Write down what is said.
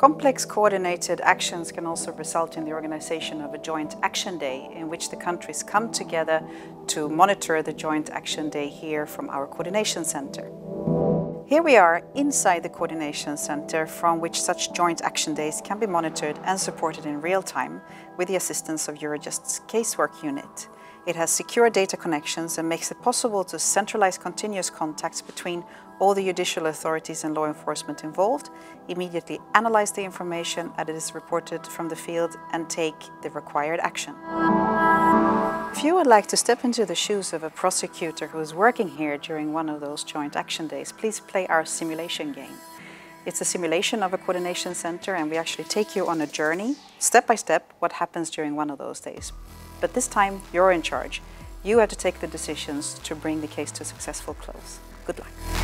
Complex coordinated actions can also result in the organization of a joint action day in which the countries come together to monitor the joint action day here from our coordination center. Here we are inside the coordination center from which such joint action days can be monitored and supported in real time with the assistance of Eurojust's casework unit. It has secure data connections and makes it possible to centralize continuous contacts between all the judicial authorities and law enforcement involved, immediately analyze the information as it is reported from the field and take the required action. If you would like to step into the shoes of a prosecutor who is working here during one of those joint action days, please play our simulation game. It's a simulation of a coordination center and we actually take you on a journey, step by step, what happens during one of those days. But this time, you're in charge. You have to take the decisions to bring the case to a successful close. Good luck.